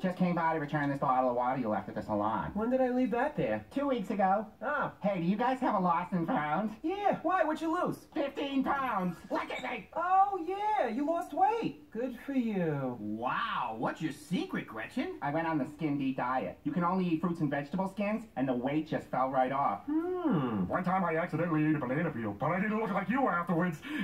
Just came by to return this bottle of water you left at the salon. When did I leave that there? Two weeks ago. Oh. Hey, do you guys have a lost and found? Yeah, why? What'd you lose? 15 pounds! Look at me! Oh, yeah, you lost weight. Good for you. Wow, what's your secret, Gretchen? I went on the skin deep diet. You can only eat fruits and vegetable skins, and the weight just fell right off. Hmm. One time I accidentally ate a banana peel, but I didn't look like you afterwards.